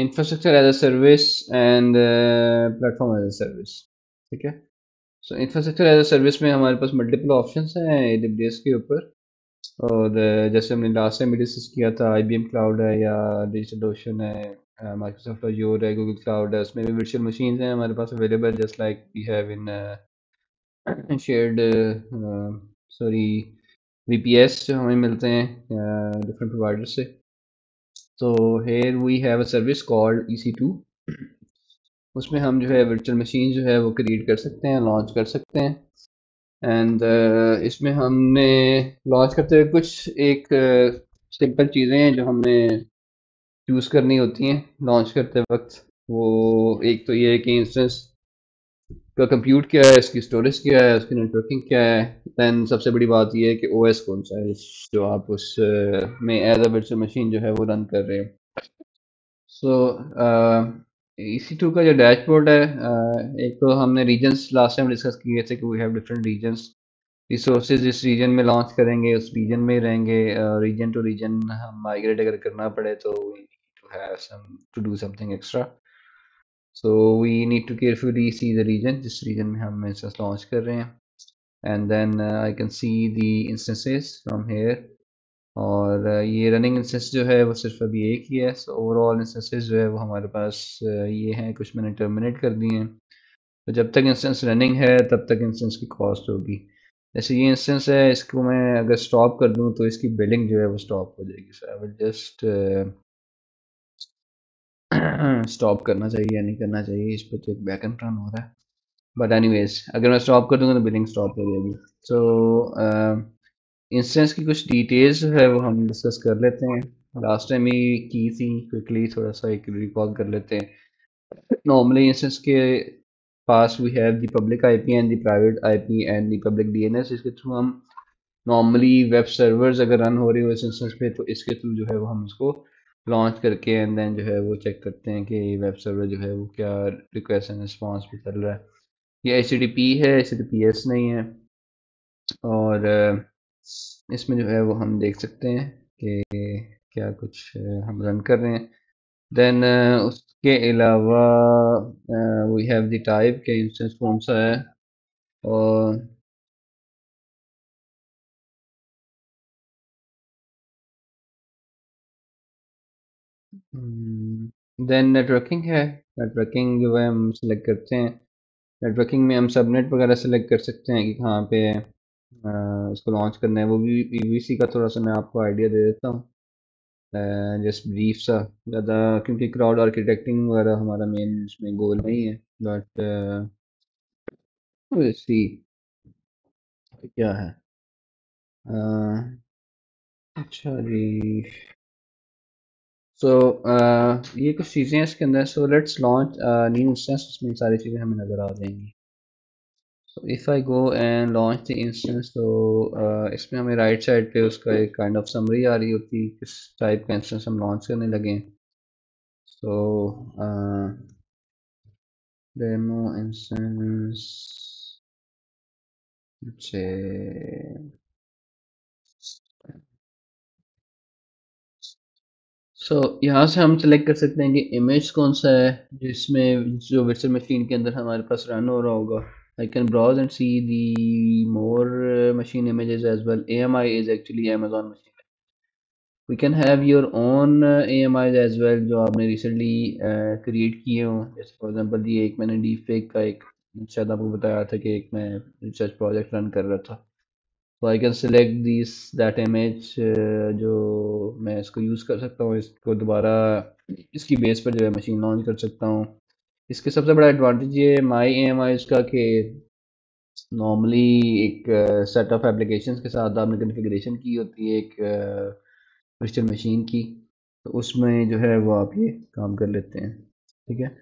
Infrastructure as a service and platform as a service ठीक है? So infrastructure as a service में हमारे पास multiple option हैं ए के ऊपर। और uh, जैसे हमने लास्ट टाइम डिस्कस किया था आई बी एम क्लाउड है या डिजिटल ओशन है माइक्रोसॉफ्ट योर है गूगल क्लाउड है उसमें भी वर्चुअल मशीन हैं हमारे पास available just like we have in shared sorry VPS जो हमें मिलते हैं डिफरेंट प्रोवाइडर से। तो here we have a service called E C two उसमें हम जो है वर्चुअल मशीन जो है वो क्रिएट कर सकते हैं लॉन्च कर सकते हैं। एंड uh, इसमें हमने लॉन्च करते हुए कुछ एक सिंपल uh, चीज़ें हैं जो हमने चूज़ करनी होती हैं। लॉन्च करते वक्त वो एक तो ये है कि इंस्टेंस का कंप्यूट क्या है इसकी स्टोरेज क्या है उसकी नेटवर्किंग क्या है दैन सबसे बड़ी बात यह है कि ओ एस कौन सा है जो आप उस में एज अ वर्चुअल मशीन जो है वो रन कर रहे हैं। सो ई सी टू का जो डैशबोर्ड है uh, एक तो हमने रीजन्स लास्ट टाइम डिस्कस किए थे कि we have different regions resources इस रीजन में लॉन्च करेंगे उस रीजन में रहेंगे रीजन टू रीजन हम माइग्रेट अगर करना पड़े तो we to have some to do something extra so we need to carefully see the region जिस रीजन में हम इंस्टेंस लॉन्च कर रहे हैं. And then I can see the instances from here और uh, ये रनिंग इंस्टेंस जो है वो सिर्फ़ अभी एक ही है. सो ओवरऑल इंस्टेंसेज जो है वो हमारे पास uh, ये है. कुछ मैंने टर्मिनेट कर दिए हैं. तो जब तक इंस्टेंस रनिंग है, तब तक इंस्टेंस की कॉस्ट होगी. जैसे ये इंस्टेंस है, इसको मैं अगर स्टॉप कर दूँ तो इसकी बिल्डिंग जो है वो स्टॉप हो जाएगी. So I will just stop करना चाहिए या नहीं करना चाहिए, इस पर तो एक बैक एंड रन हो रहा है। बट एनीवेज अगर मैं स्टॉप कर दूँगा तो बिलिंग स्टॉप हो जाएगी। सो इंस्टेंस की कुछ डिटेल्स है, वो हम डिस्कस कर लेते हैं। लास्ट टाइम ही की थी क्विकली थोड़ा सा एक रिकॉल कर लेते हैं। नॉर्मली इंस्टेंस के पास we have the public IP and the private IP and the public DNS इसके थ्रू हम नॉर्मली वेब सर्वर्स अगर रन हो रही हो इस इंस्टेंस पे तो इसके थ्रू जो है वो हम उसको लॉन्च करके एंड देन जो है वो चेक करते हैं कि वेब सर्वर जो है वो क्या रिक्वेस्ट एंड रिस्पॉन्स भी चल रहा है। ये एच है एच नहीं है। और इसमें जो है वो हम देख सकते हैं कि क्या कुछ हम रन कर रहे हैं। देन उसके अलावा वी हैव द टाइप के इंस्टेंस कौन सा है? और देन नेटवर्किंग है। नेटवर्किंग जो है, हम सिलेक्ट करते हैं। नेटवर्किंग में हम सबनेट वगैरह सेलेक्ट कर सकते हैं कि कहाँ पे इसको लॉन्च करना है। वो भी पी का थोड़ा सा मैं आपको आइडिया दे देता हूँ। जस्ट ब्रीफ सा, ज़्यादा क्योंकि क्राउड आर्किटेक्टिंग वगैरह हमारा मेन इसमें गोल नहीं है बट सी क्या है। अच्छा जी। सो so, uh, ये कुछ चीज़ें हैं इसके अंदर। So let's launch new instance उसमें सारी चीज़ें हमें नज़र आ जाएँगी। So if I go and launch the instance तो uh, इसमें हमें राइट साइड पे उसका एक काइंड ऑफ़ समरी आ रही होती है किस टाइप का इंस्टेंस हम लॉन्च करने लगे so demo instance so so, यहाँ से हम सेलेक्ट कर सकते हैं कि इमेज कौन सा है जिसमें जो वर्चुअल मशीन के अंदर हमारे पास रन हो रहा होगा। I can browse and see the more machine images as well A M I is actually Amazon machine we can have your own A M I as well जो आपने recently create किए हों। जैसे for example ये एक मैंने D fake का एक शायद आपको बताया था कि एक मैं रिसर्च प्रोजेक्ट रन कर रहा था। तो I can select this that image जो मैं इसको यूज़ कर सकता हूँ इसको दोबारा इसकी बेस पर जो है मशीन लॉन्च कर सकता हूँ। इसके सबसे बड़ा एडवांटेज ये माई एम आई इसका कि नॉर्मली एक सेट ऑफ़ एप्लीकेशन के साथ आपने कन्फिग्रेशन की होती है एक वर्चुअल uh, मशीन की। तो उसमें जो है वो आप ये काम कर लेते हैं ठीक है?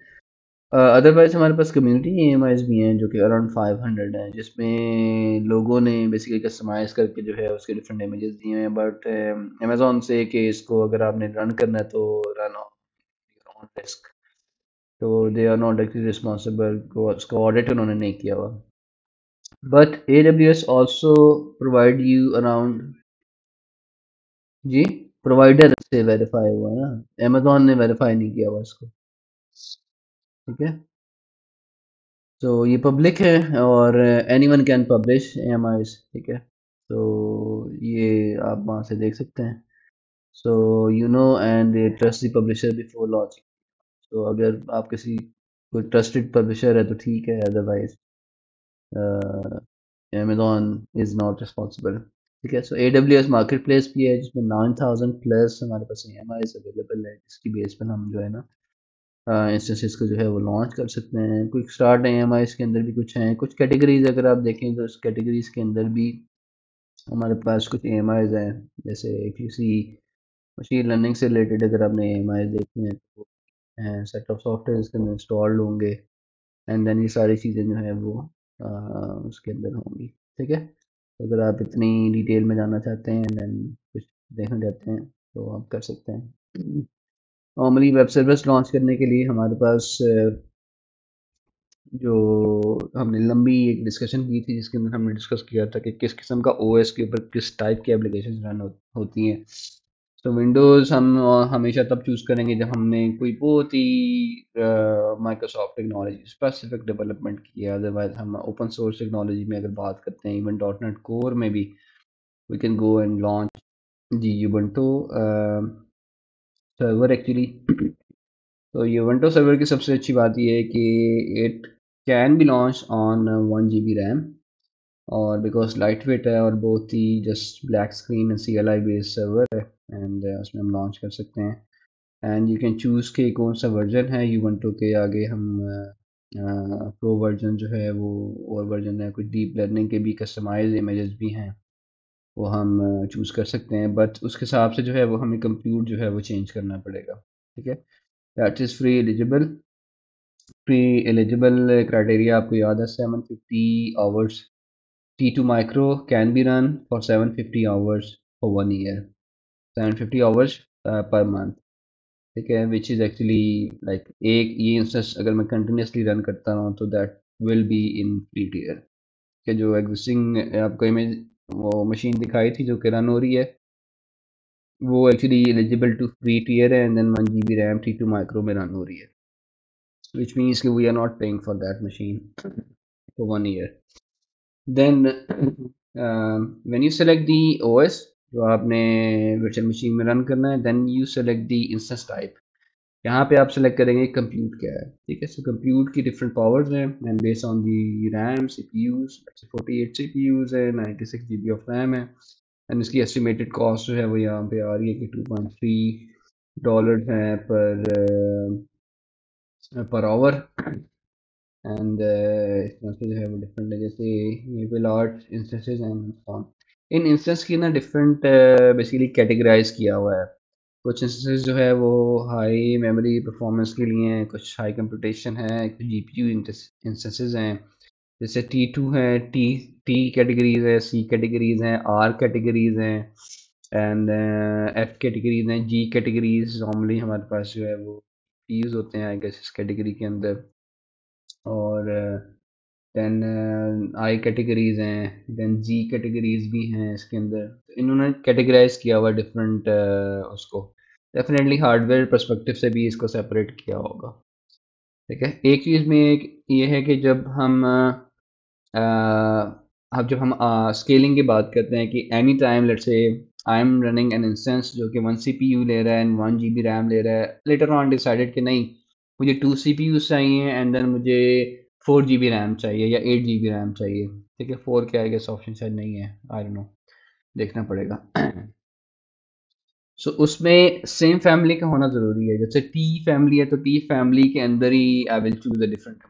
अदरवाइज़ हमारे पास कम्युनिटी ई भी हैं जो कि अराउंड 500 हैं, जिसमें लोगों ने बेसिकली कस्टमाइज़ करके जो है उसके डिफरेंट इमेजेस दिए हैं। बट अमेज़ोन से कि इसको अगर आपने रन करना है तो रन ऑन रिस्क तो they are not actually responsible उसका ऑडिट उन्होंने नहीं किया हुआ। But A W S also provide you around ji? Provider से वेरीफाई हुआ है ना? अमेजोन ने वेरीफाई नहीं किया हुआ इसको। ठीक है? तो ये पब्लिक है और anyone can publish A M I ठीक है? तो ये आप वहाँ से देख सकते हैं। So you know and trust the publisher before launching तो अगर आप किसी कोई ट्रस्टेड पब्लिशर है तो ठीक है otherwise Amazon is not responsible ठीक है? So A W S marketplace भी है जिसमें नाइन थाउज़ेंड प्लस हमारे पास ई एम अवेलेबल है, जिसकी बेस पर हम जो है ना इंस्टेंसेस को जो है वो लॉन्च कर सकते हैं। कुछ स्टार्ट ए एम के अंदर भी कुछ हैं। कुछ कैटेगरीज अगर आप देखें तो उस कैटेगरीज के अंदर भी हमारे पास कुछ ए एम हैं। जैसे किसी मशीन लर्निंग से रिलेटेड अगर आपने ए एम देखते हैं तो सेट ऑफ़ सॉफ्टवेयर इसके अंदर इंस्टॉल्ड होंगे। एंड देन ये सारी चीज़ें जो है वो आ, उसके अंदर होंगी। ठीक है? तो अगर आप इतनी डिटेल में जाना चाहते हैं देन कुछ देखना चाहते हैं तो आप कर सकते हैं। नॉर्मली वेब सर्विस लॉन्च करने के लिए हमारे पास जो हमने लंबी एक डिस्कशन की थी जिसके अंदर हमने डिस्कस किया था कि किस किस्म का ओएस के ऊपर किस टाइप की एप्लीकेशन रन हो, होती हैं। तो विंडोज़ हम हमेशा तब चूज़ करेंगे जब हमने कोई बहुत ही माइक्रोसॉफ्ट टेक्नोलॉजी स्पेसिफिक डेवलपमेंट की है। अदरवाइज़ हम ओपन सोर्स टेक्नोलॉजी में अगर बात करते हैं इवन डॉट नेट कोर में भी we can go and launch ji Ubuntu server actually तो यूबंटो सर्वर की सबसे अच्छी बात यह है कि it can be launch on one G B RAM और बिकॉज़ लाइट वेट है और बहुत ही just black screen C L I based server है एंड uh, उसमें हम लॉन्च कर सकते हैं। एंड यू कैन चूज़ के कौन सा वर्जन है यू वन टू के आगे हम प्रो uh, वर्जन uh, जो है वो और वर्जन है कुछ डीप लर्निंग के भी कस्टमाइज इमेजेस भी हैं। वो हम चूज़ कर सकते हैं बट उसके हिसाब से जो है वो हमें कंप्यूट जो है वो चेंज करना पड़ेगा, ठीक है? That is free eligible pre eligible criteria आपको याद है seven fifty hours T two micro can be run for seven fifty hours for one year seven fifty hours पर मंथ ठीक है? विच इज़ एक्चुअली लाइक एक, ये instance अगर मैं कंटिन्यूसली रन करता हूँ तो that will be in free tier के जो एग्जिस्टिंग आपका इमेज वो मशीन दिखाई थी जो कि रन हो रही है। वो actually eligible to free tier है and then one G B RAM T two micro में रन हो रही है। विच मीन्स कि we are not paying for that machine for one year then when you select the OS जो आपने virtual machine में run करना है then you select the instance type यहाँ पे आप सेलेक्ट करेंगे कंप्यूट क्या है। ठीक है सो कंप्यूट की डिफरेंट पावर्स हैं and based on the RAM C P Us forty eight C P Us है ninety six G B of RAM है एंड इसकी एस्टिमेटेड कॉस्ट जो है वो यहाँ पे आ रही है कि टू पॉइंट थ्री डॉलर है पर पर आवर एंड इसमें जो है वो डिफरेंट है, जैसे ये पे लार्ज इंस्टेंसेज एंड इन इंस्टेंस की ना डिफरेंट बेसिकली कैटेगराइज किया हुआ है। कुछ इंस्टेंसेस जो है वो हाई मेमोरी परफॉर्मेंस के लिए हैं कुछ हाई कंप्यूटेशन है कुछ जी पी यू इंस्टेंसेज हैं। जैसे टी टू है टी टी कैटेगरीज है सी कैटेगरीज हैं आर कैटेगरीज हैं एंड एफ़ कैटेगरीज हैं जी कैटेगरीज नॉर्मली हमारे पास जो है वो यूज़ होते हैं आई गेस इस कैटेगरी के अंदर। और देन आई कैटेगरीज हैं देन जी कैटेगरीज भी हैं इसके अंदर। तो इन्होंने कैटेगराइज किया हुआ डिफरेंट uh, उसको। डेफिनेटली हार्डवेयर परस्पेक्टिव से भी इसको सेपरेट किया होगा। ठीक है? एक चीज़ में एक ये है कि जब हम अब जब हम स्केलिंग की बात करते हैं कि any time let say I am running an instance जो कि वन सी पी यू ले रहा है and one G B RAM ले रहा है लेटर ऑन डिसाइडेड कि नहीं, मुझे टू सी पी यूज़ चाहिए एंड देन मुझे फोर जी बी रैम चाहिए या एट जी बी रैम चाहिए। ठीक है? फोर के आई गेस ऑप्शन शायद नहीं है। आई डोंट नो देखना पड़ेगा। सो उसमें सेम फैमिली का होना ज़रूरी है। जैसे टी फैमिली है तो टी फैमिली के अंदर ही I will choose a different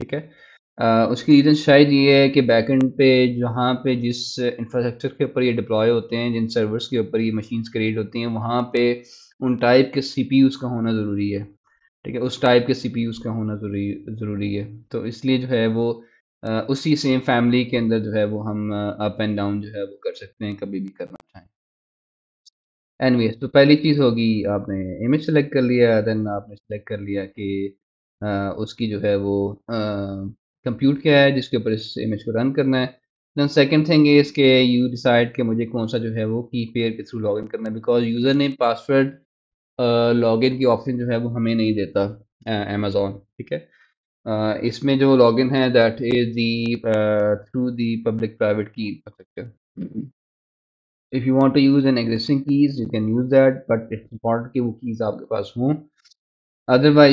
ठीक है? uh, उसकी रीज़न शायद ये है कि बैकएंड पे जहाँ पे जिस इंफ्रास्ट्रक्चर के ऊपर ये डिप्लॉय होते हैं जिन सर्वर्स के ऊपर ये मशीन्स क्रिएट होती हैं वहाँ पे उन टाइप के सी का होना ज़रूरी है। ठीक है? उस टाइप के सी का होना ज़रूरी ज़रूरी है। तो इसलिए जो है वो उसी सेम फैमिली के अंदर जो है वो हम अप एंड डाउन जो है वो कर सकते हैं कभी भी करना। चाहें एनवेज तो पहली चीज़ होगी आपने इमेज सेलेक्ट कर लिया देन आपने सेलेक्ट कर लिया कि उसकी जो है वो कंप्यूट क्या है जिसके ऊपर इस इमेज को रन करना है। देन सेकंड थिंग इज़ के यू डिसाइड कि मुझे कौन सा जो है वो की पेयर के थ्रू लॉगिन करना है because user name password login की ऑप्शन जो है वो हमें नहीं देता अमेजोन ठीक है? uh, इसमें जो लॉगिन है that is the through the public private key infrastructure if you want to use an existing keys you can use that but it's important कि वो keys आपके पास हों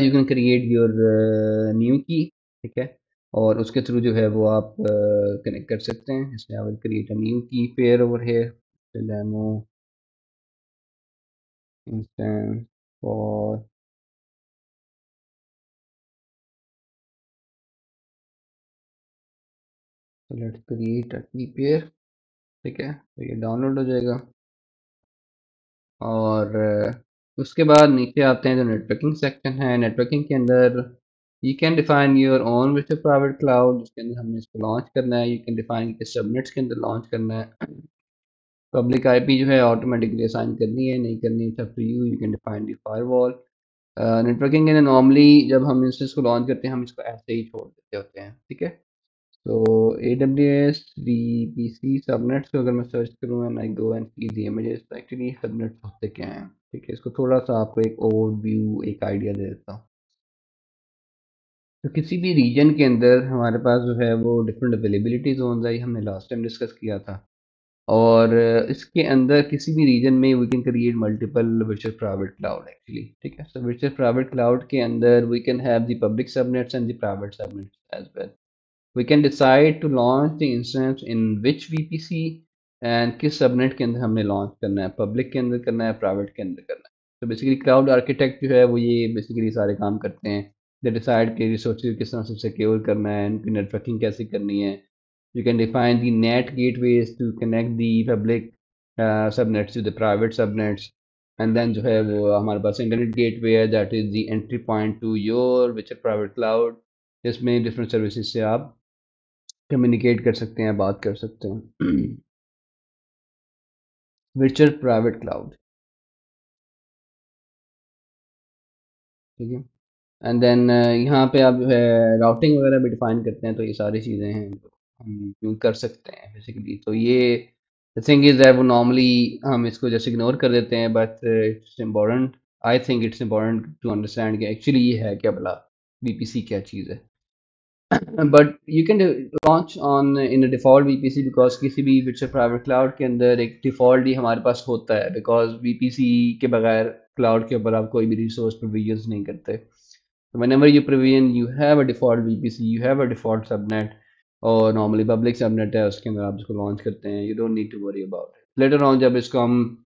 you can create your uh, new key ठीक है और उसके through जो है वो आप कनेक्ट uh, कर सकते हैं इसमें I will create a new key pair over here demo instance for let's create a key pair ठीक है तो ये डाउनलोड हो जाएगा। और उसके बाद नीचे आते हैं जो नेटवर्किंग सेक्शन है। नेटवर्किंग के अंदर you can define your own which private cloud जिसके अंदर हमने इसको लॉन्च करना है। यू कैन डिफाइन के सबनेट्स के अंदर लॉन्च करना है। पब्लिक आईपी जो है ऑटोमेटिकली असाइन करनी है, नहीं करनी up to you you can define the firewall networking के अंदर नॉर्मली जब हम इंस्टेंस को लॉन्च करते हैं, हम इसको ऐसे ही छोड़ देते होते हैं, ठीक है? तो A W S V P C subnets को अगर मैं सर्च करूँ and I go and see the images actually subnets होते क्या हैं? ठीक है, इसको थोड़ा सा आपको एक ओवर व्यू एक आइडिया दे देता हूँ। तो किसी भी रीजन के अंदर हमारे पास जो है वो डिफरेंट अवेलेबिलिटी जोन आई हमने लास्ट टाइम डिस्कस किया था। और इसके अंदर किसी भी रीजन में we can create multiple virtual private cloud actually ठीक है? सो वर्चुअल प्राइवेट क्लाउड के अंदर we can have the public subnets and the private subnets as well we can decide to launch the instance in which VPC and किस subnet के अंदर हमने launch करना है पब्लिक के अंदर करना है प्राइवेट के अंदर करना है। तो बेसिकली क्लाउड आर्किटेक्ट जो है वो ये बेसिकली सारे काम करते हैं। दे डिसाइड के रिसोर्स किस तरह से सिक्योर करना है, उनकी नेटवर्किंग कैसे करनी है। You can define the NAT gateways to connect the public subnets to the private subnets and then जो है वो हमारे पास इंटरनेट गेट वे है that is the entry point to your which private cloud जिसमें डिफरेंट सर्विसेज़ से आप communicate कर सकते हैं, बात कर सकते हैं। विचर प्राइवेट क्लाउड ठीक है? एंड देन यहाँ पे आप जो है राउटिंग वगैरह भी डिफाइन करते हैं तो ये सारी चीज़ें हैं हम यूज़ कर सकते हैं बेसिकली तो ये थिंग इज़ है वो नॉर्मली हम इसको जैसे इग्नोर कर देते हैं but it's important I think it's important to understand कि एक्चुअली ये है क्या भला बीपीसी क्या चीज़ है। But you can launch on in default V P C because किसी भी विच प्राइवेट क्लाउड के अंदर एक डिफ़ॉल्ट ही हमारे पास होता है बिकॉज़ वी पी सी के बगैर क्लाउड के ऊपर आप कोई भी रिसोर्स प्रोविज़न नहीं करते। Whenever you provision you have a default V P C you have a default subnet और नॉर्मली पब्लिक सबनेट है, उसके अंदर आप उसको लॉन्च करते हैं you don't need to worry about later on जब इसको हम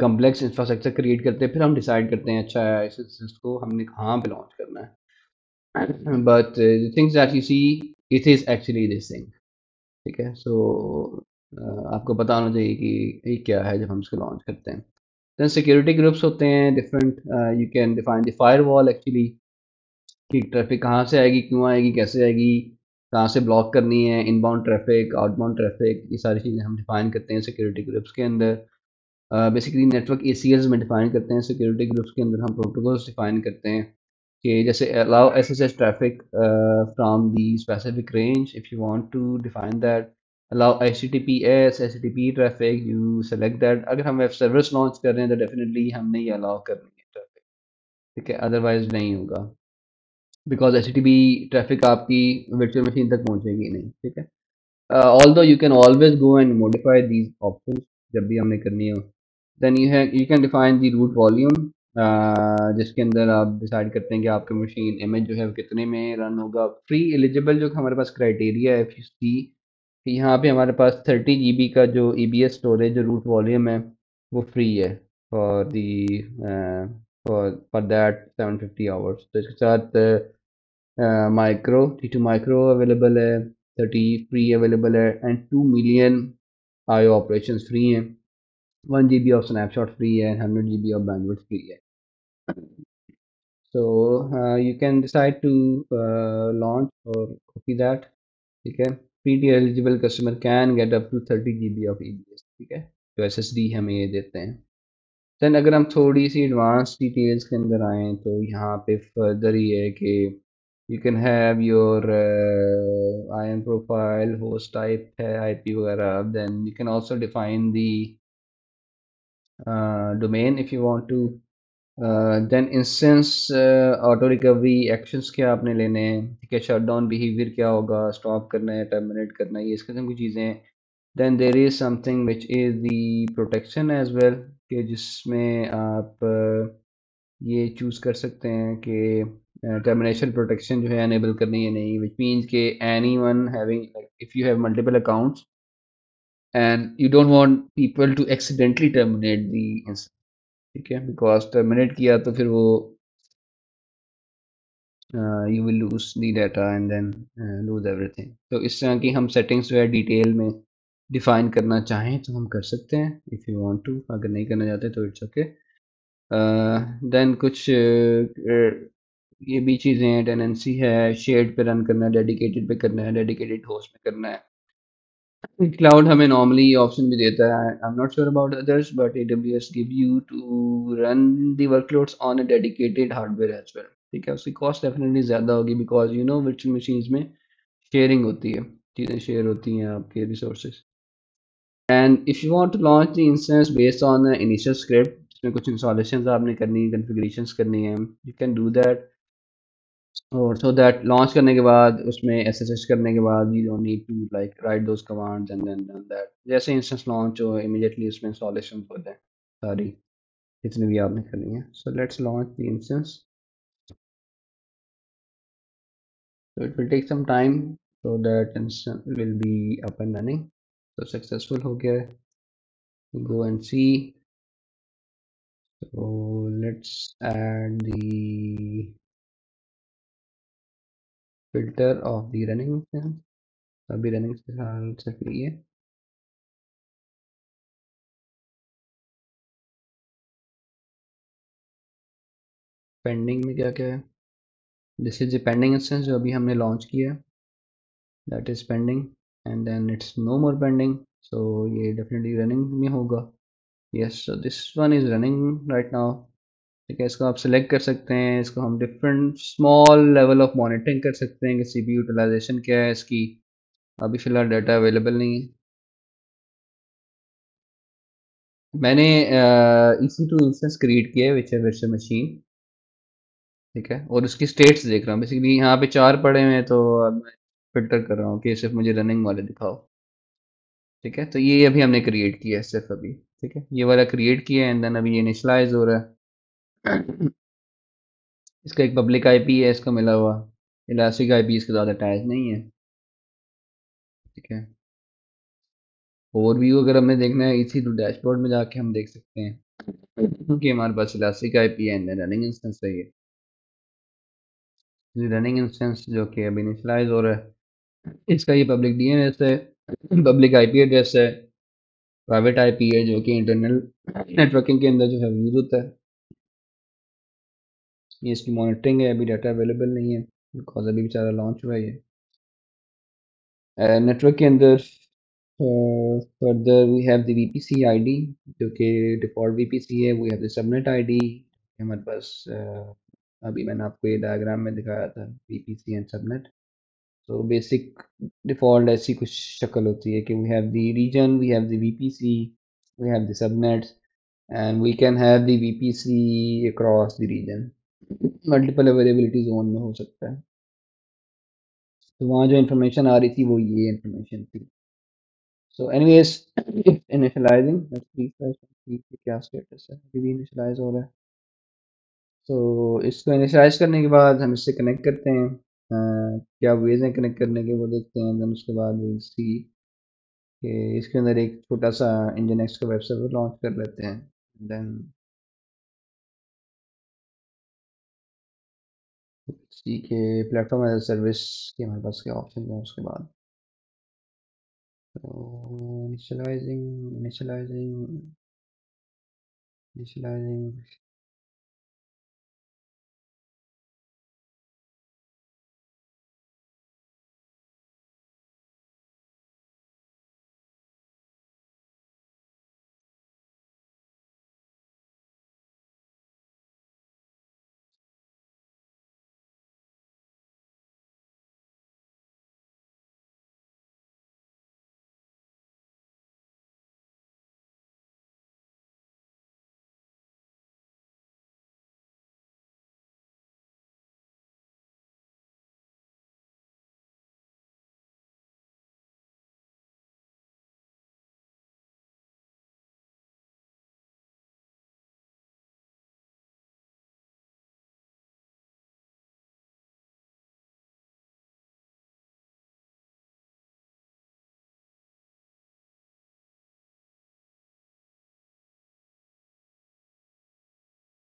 कम्प्लेक्स इंफ्रास्ट्रक्चर क्रिएट करते हैं, फिर हम डिसाइड करते हैं अच्छा है इसको हमने कहाँ पर लॉन्च करना है। but uh, the things that you see it is actually this thing ठीक है? सो so, uh, आपको पता होना चाहिए कि ये क्या है जब हम इसको लॉन्च करते हैं। Then सिक्योरिटी ग्रुप्स होते हैं different you can define the firewall actually कि ट्रैफ़िक कहाँ से आएगी क्यों आएगी कैसे आएगी कहाँ से ब्लॉक करनी है इनबाउंड ट्रैफ़िक आउटबाउंड ट्रैफ़िक ये सारी चीज़ें हम डिफाइन करते हैं सिक्योरिटी ग्रुप्स के अंदर। बेसिकली नेटवर्क ए में डिफाइन करते हैं सिक्योरिटी ग्रुप्स के अंदर हम प्रोटोकॉल्स डिफाइन करते हैं। कि जैसे allow SSH traffic uh, from the specific range if you want to define that allow HTTPS HTTP traffic you select that. अगर हम वेब सर्विस लॉन्च कर रहे हैं तो डेफिनेटली हमने ये अलाउ करनी है ट्रैफ़िक ठीक है? अदरवाइज़ नहीं होगा। बिकॉज़ एच ट्रैफ़िक आपकी वर्चुअल मशीन तक पहुंचेगी नहीं। ठीक है? Although you can always go and modify these option जब भी हमने करनी हो। Then you have you can define the root volume जिसके अंदर आप डिसाइड करते हैं कि आपका मशीन इमेज जो है वो कितने में रन होगा। फ्री एलिजिबल जो हमारे पास क्राइटेरिया है एफ़ सी यहाँ पे हमारे पास थर्टी जी का जो ई बी एस स्टोरेज जो रूट वॉल्यूम है, वो फ्री है for the for that seven fifty hours तो इसके साथ micro T two micro available है थर्टी फ्री अवेलेबल है and two million I operation free हैं। One G B of snapshot free है hundred G B of bandwidth free है। So uh, you can decide to uh, launch or copy that ठीक है PD eligible customer can get up to 30 GB of EBS ठीक है जो SSD हमें ये देते हैं देन अगर हम थोड़ी सी एडवांस डिटेल्स के अंदर आए तो यहाँ पे फर्दर ही है कि you can have your uh, IAM profile, host type है IP वगैरह. Then you can also define the uh, domain if you want to. Then instance auto recovery actions क्या आपने लेने हैं? ठीक है शट डाउन बिहेवियर क्या होगा? स्टॉप करना है टर्मिनेट करना है ये इस किस्म की चीज़ें हैं। Then there is something which is the protection as well कि जिसमें आप uh, ये चूज़ कर सकते हैं कि टर्मिनेशन uh, प्रोटेक्शन जो है अनेबल करनी है नहीं विच मीन्स के any one having if you have multiple accounts and you don't want people to accidentally terminate the ठीक है बिकॉज़ टर्मिनेट किया तो फिर वो you will lose the data and then lose everything तो इस तरह की हम सेटिंग्स जो डिटेल में डिफाइन करना चाहें तो हम कर सकते हैं इफ़ यू वांट टू अगर नहीं करना चाहते तो इट्स ओके देन कुछ uh, ये भी चीज़ें हैं टेनेंसी है शेड पे रन करना है डेडिकेटेड पे करना है डेडिकेटेड होस्ट पे करना है। क्लाउड हमें नॉर्मली ऑप्शन भी देता है। I am not sure about others but AWS give you to run the workloads on a dedicated hardware as well ठीक है, उसकी कॉस्ट डेफिनेटली ज़्यादा होगी because you know virtual machines में शेयरिंग होती है, चीज़ें शेयर होती हैं आपके resources and if you want to launch the instance based on initial script जिसमें कुछ इंस्टॉलेशन आपने करनी है कन्फिग्रेशन करनी है यू कैन डू दैट और सो दैट लॉन्च करने के बाद, उसमें एस एस एस करने के बाद you don't need to like write those commands and then done that जैसे इंस्टेंस लॉन्च हो इमीडिएटली उसमें इंस्टॉलेशन हो जाए, सारी, जितनी भी आपने करनी है। So let's launch the instance so it will take some time, so that instance will be up and running. So successful हो गया है। Go and see. So let's add the filter of the running instance अभी running फ़िलहाल रही है pending में क्या क्या है दिस इज़ पेंडिंग इंस्टेंस जो अभी हमने लॉन्च किया that is pending and then it's no more pending so ये डेफिनेटली रनिंग में होगा। Yes so this one is running right now ठीक है, इसको आप सिलेक्ट कर सकते हैं, इसको हम different small level of monitoring कर सकते हैं कि सी यूटिलाइजेशन क्या है इसकी। अभी फ़िलहाल डाटा अवेलेबल नहीं है। मैंने E C two instance create किया है विच है मशीन ठीक है, और उसकी स्टेट्स देख रहा हूँ। बेसिकली यहाँ पे चार पड़े हुए हैं तो अब मैं फ़िल्टर कर रहा हूँ कि सिर्फ़ मुझे रनिंग वाले दिखाओ। ठीक है तो ये अभी हमने क्रिएट किया है, सिर्फ़ अभी। ठीक है, ये वाला क्रिएट किया है एंड देन अभी ये इनिशलाइज हो रहा है। इसका एक पब्लिक आईपी है, इसका मिला हुआ। इलास्टिक आईपी इसके ज़्यादा अटैच नहीं है। ठीक है। ओवरव्यू अगर हमें देखना है, इसी टू डैशबोर्ड में जाके हम देख सकते हैं। क्योंकि हमारे पास इलास्टिक आईपी है रनिंग इंस्टेंस है ये। रनिंग इंस्टेंस जो कि अब इनिशलाइज हो रहा है। इसका ये पब्लिक डीएनएस है पब्लिक आईपी एड्रेस है प्राइवेट आईपी है, जो कि इंटरनल नेटवर्किंग के अंदर जो है यूज़ होता है। ये इसकी मॉनिटरिंग है अभी डाटा अवेलेबल नहीं है बिकॉज़ अभी बेचारा लॉन्च हुआ है ये। नेटवर्क के अंदर further we have the VPC ID जो कि डिफ़ॉल्ट वीपीसी है we have the subnet ID हमारे पास uh, अभी मैंने आपको ये डायग्राम में दिखाया था वीपीसी एंड सबनेट तो बेसिक डिफ़ॉल्ट ऐसी कुछ शक्ल होती है कि we have the region we have the VPC we have the we can have the VPC across the region multiple availability zone में हो सकता है। तो वहाँ जो इन्फॉर्मेशन आ रही थी वो ये इन्फॉर्मेशन थी। सो एनीवेज इनिशियलाइजिंग क्या स्टेटस है। अभी भी इनिशियलाइज हो रहा है। तो इसको इनिशियलाइज करने के बाद हम इससे कनेक्ट करते हैं। आ, क्या वेज हैं कनेक्ट करने के वो देखते हैं। देन उसके बाद सी कि इसके अंदर एक छोटा सा इंजन एक्स का वेब सर्वर लॉन्च कर लेते हैं। देन सी के प्लेटफॉर्म एज सर्विस के हमारे पास क्या ऑप्शन है उसके बाद? इनिशियलाइजिंग इनिशियलाइजिंग इनिशियलाइजिंग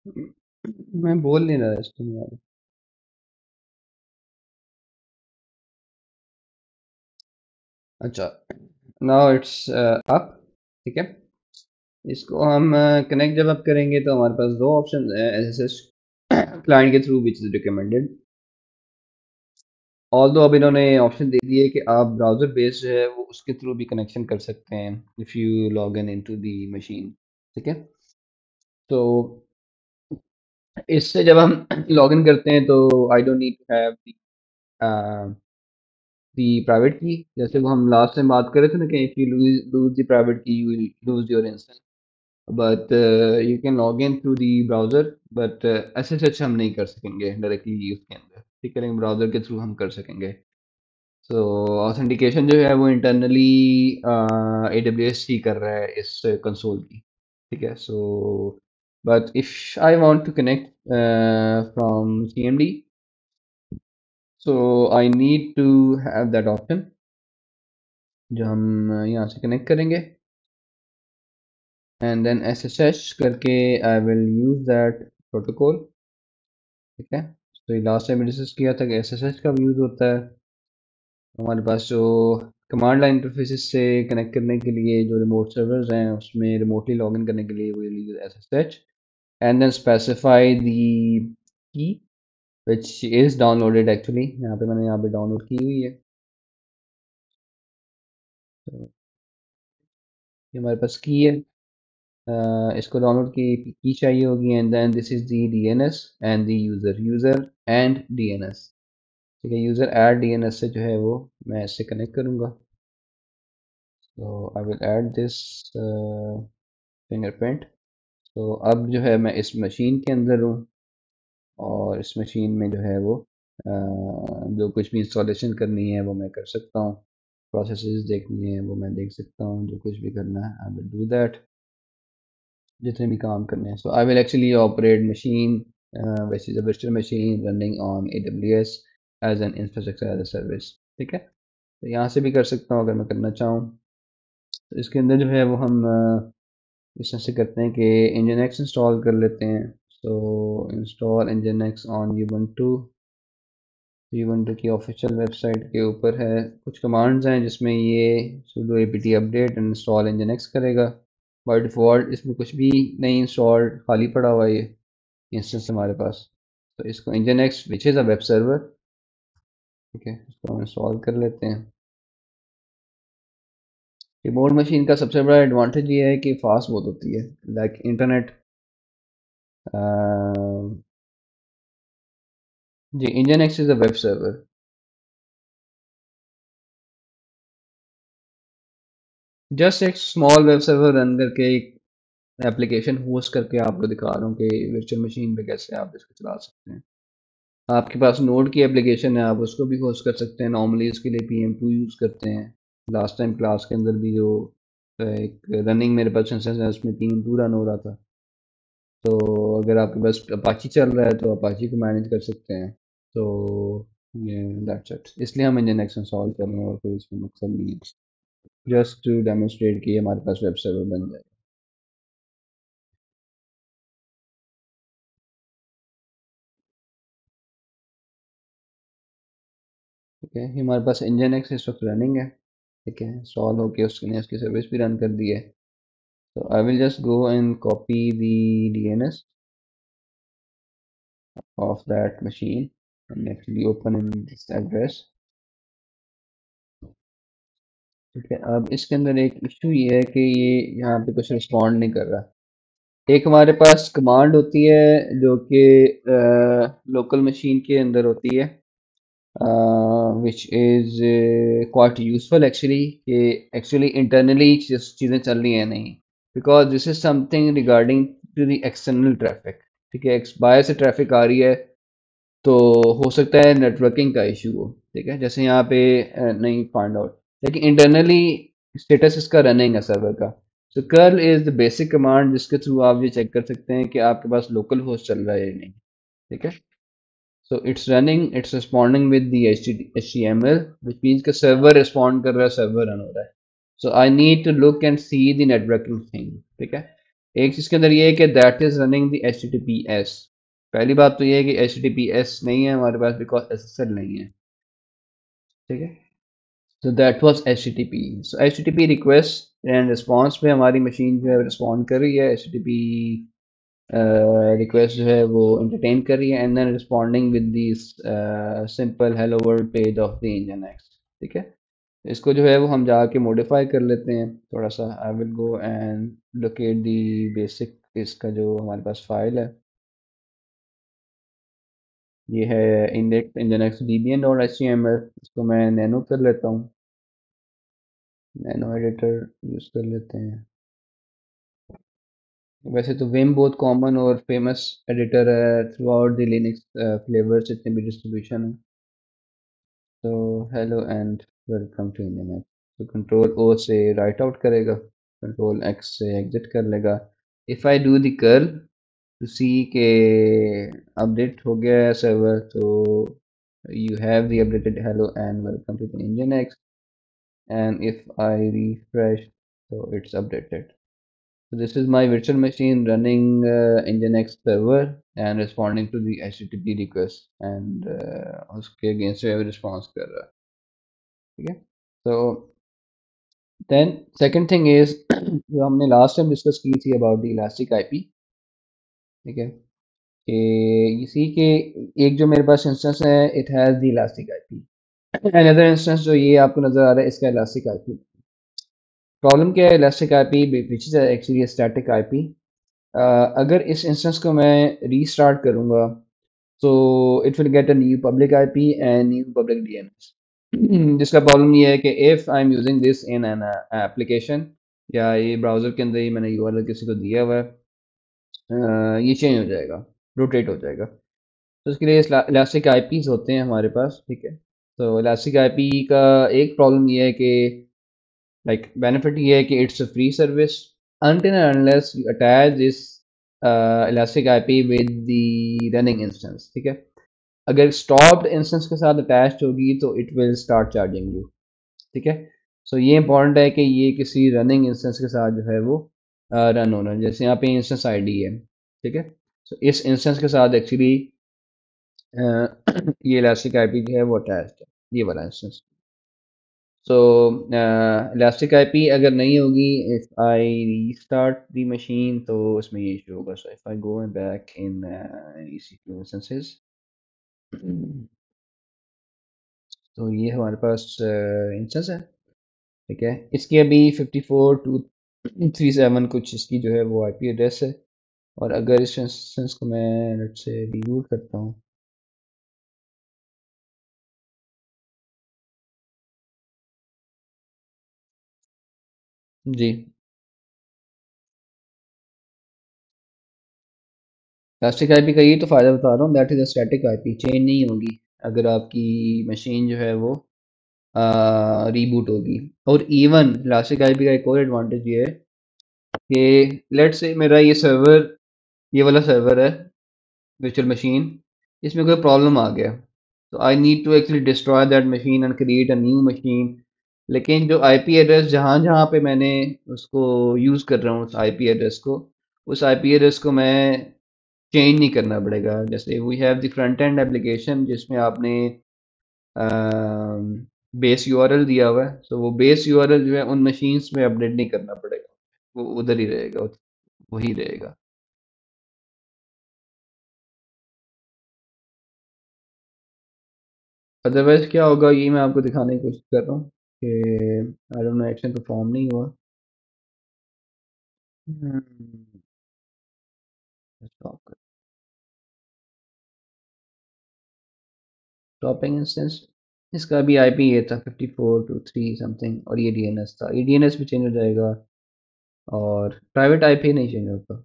मैं बोल नहीं रहा इसको यार। अच्छा नाउ इट्स अप ठीक है? इसको हम कनेक्ट जब आप करेंगे तो हमारे पास दो ऑप्शन है एस एस क्लाइंट के through which is recommended although अब इन्होंने ऑप्शन दे दिए कि आप ब्राउज़र बेस्ड है, वो उसके थ्रू भी कनेक्शन कर सकते हैं if you log in into the machine ठीक है? तो इससे जब हम लॉग इन करते हैं तो I don't need to have the private key जैसे वो हम लास्ट टाइम बात कर रहे थे ना कि if you lose the private key you will lose your instance but you can log in through the browser but ऐसे सच हम नहीं कर सकेंगे डायरेक्टली उसके अंदर. ठीक है ब्राउज़र के थ्रू हम कर सकेंगे. सो ऑथेंटिकेशन जो है वो इंटरनली ए डब्ल्यू एस ही कर रहा है इस कंसोल की. ठीक है so if I want to connect from C M D so I need to have that option जो हम यहाँ से कनेक्ट करेंगे। And then S S H करके I will use that protocol ठीक है? तो लास्ट टाइम डिस्कस किया था कि एस एस एच का यूज़ होता है। हमारे पास जो कमांड लाइन इंटरफेसिस से कनेक्ट करने के लिए जो रिमोट सर्वर्स हैं, उसमें रिमोटली लॉगिन करने के लिए वो S S H and then specify the key which is downloaded actually यहाँ पे मैंने यहाँ पे डाउनलोड की हुई है। तो ये हमारे पास की है। uh, इसको डाउनलोड की की चाहिए होगी and then this is the D N S and the user user and D N S ठीक है user add D N S से जो है वो मैं इससे कनेक्ट करूँगा। तो I will add this fingerprint तो अब जो है मैं इस मशीन के अंदर हूँ और इस मशीन में जो है वो जो कुछ भी इंस्टॉलेशन करनी है वो मैं कर सकता हूँ। प्रोसेसेस देखनी है वो मैं देख सकता हूँ, जो कुछ भी करना है आई विल डू दैट जितने भी काम करने हैं so I will actually operate machine which is a virtual machine running on A W S as an infrastructure as a service ठीक है? तो यहाँ से भी कर सकता हूँ अगर मैं करना चाहूँ। तो इसके अंदर जो है वो हम इस तरह से करते हैं कि इंजन एक्स इंस्टॉल कर लेते हैं। So install nginx on Ubuntu Ubuntu की ऑफिशियल वेबसाइट के ऊपर है। कुछ कमांड्स हैं जिसमें ये sudo A P T update install nginx करेगा। बाय डिफ़ॉल्ट इसमें कुछ भी नहीं इंस्टॉल खाली पड़ा हुआ ये इंस्टेंस हमारे पास। तो इसको nginx which is a web server ठीक है, इसको हम इंस्टॉल कर लेते हैं। रिमोट मशीन का सबसे बड़ा एडवांटेज ये है कि फास्ट बहुत होती है like internet ji nginx is a web server just एक स्मॉल वेब सर्वर रन करके एक एप्लीकेशन होस्ट करके आपको दिखा रहा हूँ कि वर्चुअल मशीन पे कैसे आप इसको चला सकते हैं। आपके पास नोड की एप्लीकेशन है, आप उसको भी होस्ट कर सकते हैं। नॉर्मली इसके लिए पी एम टू यूज़ करते हैं। लास्ट टाइम क्लास के अंदर भी जो एक रनिंग मेरे पास इंस्टेंस है, उसमें तीन टू रन हो रहा था। तो अगर आपके पास अपाची चल रहा है तो अपाची को मैनेज कर सकते हैं। तो ये दैट्स इट इसलिए हम इंजन एक्स सॉल्व कर रहे हैं और कोई इसमें मकसद नहीं है। जस्ट टू डेमोस्ट्रेट कि हमारे पास वेब सर्वर बन जाए। ठीक है हमारे पास इंजन एक्स इस वक्त रनिंग है। ठीक है इंस्टॉल होके उसने उसकी सर्विस भी रन कर दी है। तो I will just go and copy the D N S that machine and actually open in this address ठीक है, अब इसके अंदर एक इशू ये है कि ये यहाँ पे कुछ रिस्पॉन्ड नहीं कर रहा। एक हमारे पास कमांड होती है जो कि लोकल मशीन के अंदर होती है। Which is quite useful actually कि एक्चुअली इंटरनली चीज़ें चल रही हैं नहीं। Because this is something regarding to the external traffic ठीक है बाहर से ट्रैफ़िक आ रही है तो हो सकता है नेटवर्किंग का इशू हो। ठीक है, जैसे यहाँ पे नहीं फाइंड आउट लेकिन इंटरनली स्टेटस इसका रनिंग है सर्वर का। So curl is the basic command जिसके थ्रू आप ये चेक कर सकते हैं कि आपके पास लोकल होस्ट चल रहा है या नहीं। ठीक है? So it's running it's responding with the H T M L which means का सर्वर रिस्पॉन्ड कर रहा है सर्वर रन हो रहा है so I need to look and see the networking thing ठीक है एक चीज़ के अंदर ये है कि that is running the H T P S पहली बात तो ये है कि एच टी पी एस नहीं है, हमारे पास बिकॉज़ एस एस एल नहीं है, ठीक है? So that was http so http request and response पे हमारी मशीन जो है रिस्पॉन्ड कर रही है http रिक्वेस्ट जो है वो entertain कर रही है then responding with this uh, simple hello world page of the engine x ठीक है? इसको जो है वो हम जाके मॉडिफाई कर लेते हैं थोड़ा सा I will go and locate the basic इसका जो हमारे पास फ़ाइल है। ये है index engine X D B N dot H T M L इसको मैं नैनो कर लेता हूँ। नैनो एडिटर यूज़ कर लेते हैं। वैसे तो विम बहुत कॉमन और फ़ेमस एडिटर है throughout the Linux flavours जितने भी डिस्ट्रीब्यूशन है। तो hello and welcome to Indian तो कंट्रोल ओ से राइट आउट करेगा कंट्रोल एक्स से एग्जिट कर लेगा। If I do the curl to see के अपडेट हो गया है सर्वर तो you have the updated hello and welcome to the nginx and if I refresh so it's updated. So this is my virtual machine running uh, nginx server and responding to the http request and uh, उसके against web response है ठीक है so then second thing is जो हमने last time discuss की थी about the elastic IP ठीक है कि इसी के एक जो मेरे पास इंस्टेंस है it has the elastic IP another instance जो ये आपको नज़र आ रहा है इसका इलास्टिक आईपी प्रॉब्लम क्या है? Elastic IP which is actually static IP अगर इस इंस्टेंस को मैं रीस्टार्ट करूँगा तो it will get a new public IP and new public DNS जिसका प्रॉब्लम ये है कि if I am using this in an application या ये ब्राउज़र के अंदर ही मैंने यू किसी को दिया हुआ है uh, ये चेंज हो जाएगा रोटेट हो जाएगा। तो इसके लिए इलास्टिक आई होते हैं हमारे पास ठीक है? तो इलास्टिक आईपी का एक प्रॉब्लम ये है कि लाइक बेनिफिट ये है कि it's a free service until and unless you attach this uh, elastic IP with the running instance ठीक है अगर stopped instance के साथ attached होगी तो it will start charging you ठीक है सो so, ये important है कि ये किसी running instance के साथ जो है वो रन uh, होना जैसे यहाँ पे instance ID है ठीक है सो इस इंस्टेंस के साथ एक्चुअली ये इलास्टिक आईपी जो है वो अटैच्ड है ये वाला इंस्टेंस सो इलास्टिक आईपी अगर नहीं होगी if I restart the machine तो उसमें ये इशू होगा। So if I go back in instances तो ये हमारे पास इंस्टेंस है, ठीक है? इसकी अभी 54 टू 37 कुछ इसकी जो है वो आईपी एड्रेस है। और अगर इस इंस्टेंस को मैं से करता हूँ जी। प्लास्टिक आईपी का ये तो फ़ायदा बता रहा हूँ that is a static IP change नहीं होगी अगर आपकी मशीन जो है वो रीबूट होगी। और इवन प्लास्टिक आईपी का एक और एडवांटेज ये है कि लेट से मेरा ये सर्वर ये वाला सर्वर है वर्चुअल मशीन इसमें कोई प्रॉब्लम आ गया। तो I need to actually destroy that machine and create a new machine लेकिन जो आईपी एड्रेस जहाँ जहाँ पे मैंने उसको यूज़ कर रहा हूँ उस आईपी एड्रेस को उस आईपी एड्रेस को मैं चेंज नहीं करना पड़ेगा। जैसे we have the front end application जिसमें आपने आ, बेस यूआरएल दिया हुआ है सो वो बेस यूआरएल जो है उन मशीन्स में अपडेट नहीं करना पड़ेगा। वो उधर ही रहेगा वही रहेगा। अदरवाइज़ क्या होगा ये मैं आपको दिखाने की कोशिश कर रहा हूँ। कि I don't know action perform नहीं हुआ। टॉपिंग इंस्टेंस इसका भी आईपी ये था 54 टू 3 समथिंग और ये डीएनएस था। ये डीएनएस भी चेंज हो जाएगा और प्राइवेट आईपी नहीं चेंज होता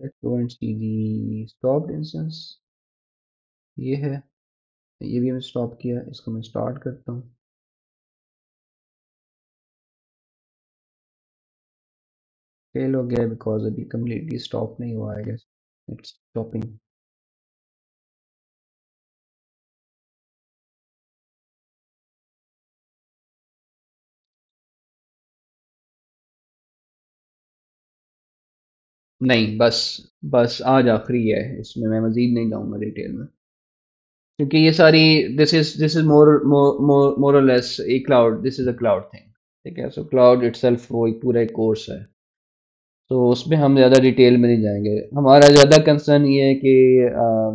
let's go and see the stopped instance ये है। तो ये भी हमें स्टॉप किया, इसको मैं स्टार्ट करता हूँ। फेल हो गया बिकॉज़ अभी कम्प्लीटली स्टॉप नहीं हुआ है इट्स स्टॉपिंग नहीं, बस बस आज आखिरी है, इसमें मैं मज़ीद नहीं जाऊँगा डिटेल में। क्योंकि ये सारी this is this is more more less a cloud this is a cloud thing ठीक है? सो क्लाउड इटसेल्फ वो एक पूरा एक कोर्स है। तो उसमें हम ज़्यादा डिटेल में नहीं जाएँगे। हमारा ज़्यादा कंसर्न ये है कि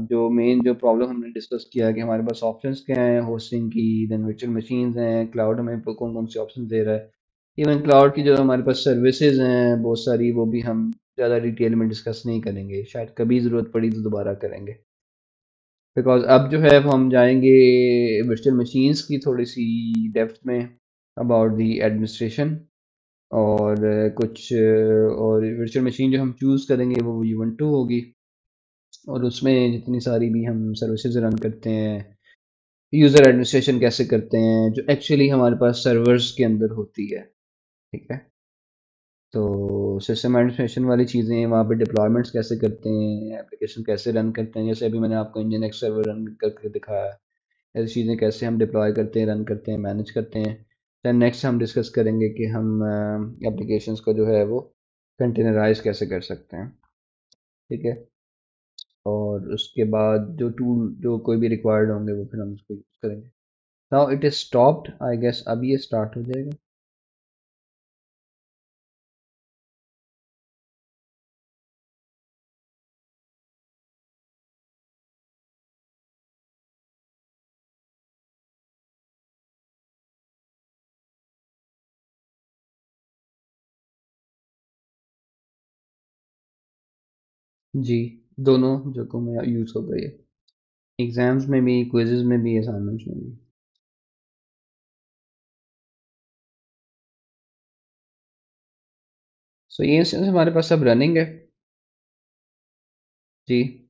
जो मेन जो प्रॉब्लम हमने डिस्कस किया कि हमारे पास ऑप्शंस क्या हैं होस्टिंग की देन वर्चुअल मशीन्स हैं क्लाउड हमें कौन कौन से ऑप्शन दे रहा है। इवन क्लाउड की जो हमारे पास सर्विसेज़ हैं, बहुत सारी वो भी हम ज़्यादा डिटेल में डिस्कस नहीं करेंगे। शायद कभी ज़रूरत पड़ी तो दोबारा करेंगे। बिकॉज़ अब जो है हम जाएँगे वर्चुअल मशीन्स की थोड़ी सी डेप्थ में अबाउट दी एडमिनिस्ट्रेशन और कुछ, और वर्चुअल मशीन जो हम चूज़ करेंगे, वो वी वन टू होगी। और उसमें जितनी सारी भी हम सर्विसेज़ रन करते हैं यूज़र एडमिनिस्ट्रेशन कैसे करते हैं, जो एक्चुअली हमारे पास सर्वर्स के अंदर होती है, ठीक है? तो सिस्टम एडमिनिस्ट्रेशन वाली चीज़ें वहाँ पे डिप्लॉयमेंट्स कैसे करते हैं एप्लीकेशन कैसे रन करते हैं, जैसे अभी मैंने आपको इंजन एक्स सर्वर रन करके दिखाया ऐसी चीज़ें कैसे हम डिप्लॉय करते हैं रन करते हैं मैनेज करते हैं। दैन नेक्स्ट हम डिस्कस करेंगे कि हम एप्लीकेशंस को जो है वो कंटेनराइज कैसे कर सकते हैं। ठीक है? और उसके बाद जो टूल जो कोई भी रिक्वायर्ड होंगे, वो फिर हम उसको यूज़ करेंगे। Now it is stopped I guess अभी ये स्टार्ट हो जाएगा। जी, दोनों जगहों में यूज़ हो गई है। एग्ज़ाम्स में भी क्विज़ में भी असाइनमेंट्स में भी। सो ये हमारे पास सब रनिंग है। जी।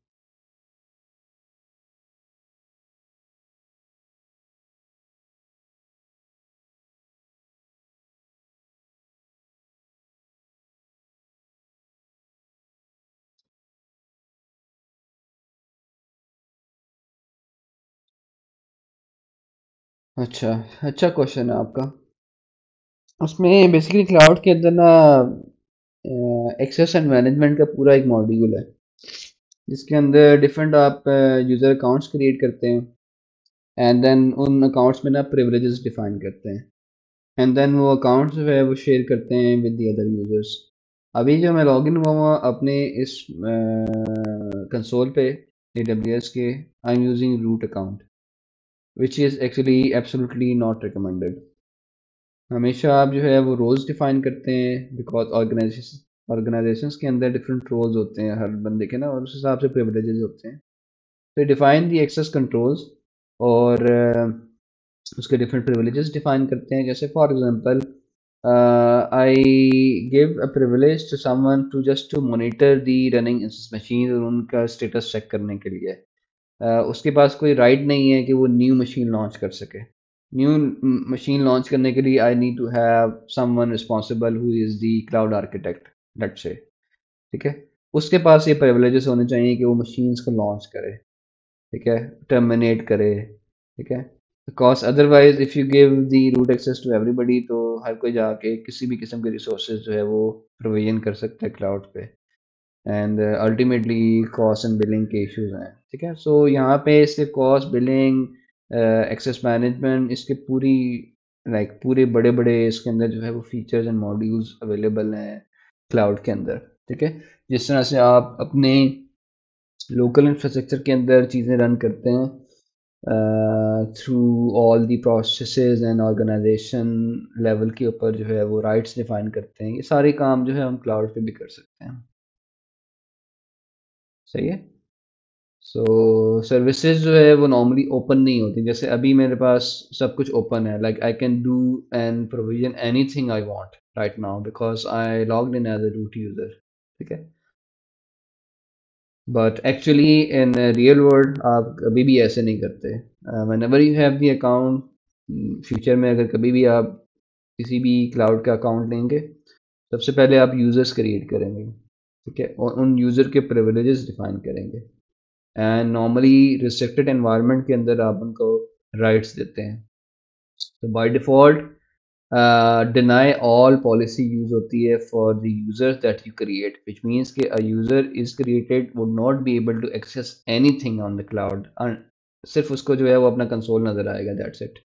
अच्छा अच्छा क्वेश्चन है आपका। उसमें बेसिकली क्लाउड के अंदर ना एक्सेस एंड मैनेजमेंट का पूरा एक मॉड्यूल है। जिसके अंदर डिफरेंट आप यूज़र अकाउंट्स क्रिएट करते हैं। एंड देन उन अकाउंट्स में ना प्रिवलेजेस डिफाइन करते हैं। एंड देन वो अकाउंट्स जो है, वो शेयर करते हैं विद दी अदर यूज़र्स अभी जो मैं लॉगिन हुआ हुआ अपने इस कंसोल पे ए के I am using root account which is actually absolutely not recommended हमेशा आप जो है वो रोल्स डिफाइन करते हैं बिकॉज़ ऑर्गेनाइजेशन ऑर्गेनाइजेशन के अंदर डिफरेंट रोल्स होते हैं हर बंदे के ना और उस हिसाब से प्रिवलेजेस होते हैं। तो डिफाइन दी एक्सेस कंट्रोल्स और uh, उसके डिफरेंट प्रिवलेजेस डिफाइन करते हैं। जैसे for example I give a privilege to someone to just to monitor the running machine और उनका स्टेटस चेक करने के लिए। उसके पास कोई राइट नहीं है कि वो न्यू मशीन लॉन्च कर सके। न्यू मशीन लॉन्च करने के लिए I need to have someone responsible who is the cloud architect let's say ठीक है? उसके पास ये प्रिविलेजेस होने चाहिए कि वो मशीन्स को लॉन्च करे, ठीक है? टर्मिनेट करे, ठीक है? Because otherwise if you give the root access to everybody तो हर कोई जाके किसी भी किस्म के रिसोर्सेज जो है वो प्रोविज़न कर सकता है क्लाउड पे। And ultimately cost and billing के इश्यूज़ हैं। ठीक है? सो so, यहाँ पे इसके कॉस्ट बिलिंग एक्सेस मैनेजमेंट इसके पूरी लाइक like, पूरे बड़े बड़े इसके अंदर जो है वो फीचर्स एंड मॉड्यूल्स अवेलेबल हैं क्लाउड के अंदर ठीक है? जिस तरह से आप अपने लोकल इंफ्रास्ट्रक्चर के अंदर चीज़ें रन करते हैं through all the process and organisation level के ऊपर जो है वो राइट्स डिफाइन करते हैं ये सारे काम जो है हम क्लाउड पे भी कर सकते हैं। सही है? सो सर्विसेज़ जो है वो नॉर्मली ओपन नहीं होती। जैसे अभी मेरे पास सब कुछ ओपन है। Like I can do and provision anything I want right now because I log in as a root user ठीक है? But actually in real world आप कभी भी ऐसे नहीं करते। Whenever you have the account future में अगर कभी भी आप किसी भी क्लाउड का अकाउंट लेंगे, सबसे पहले आप यूज़र्स क्रिएट करेंगे, ठीक है? और उन यूज़र के प्रिविलेजेस डिफाइन करेंगे। एंड नॉर्मली रिस्ट्रिक्टेड एनवायरनमेंट के अंदर आप उनको राइट्स देते हैं। तो by default deny all policy use होती है for the users that you create which means के a user is created would not be able to access anything on the cloud सिर्फ़ उसको जो है वो अपना कंसोल नज़र आएगा दैट्स इट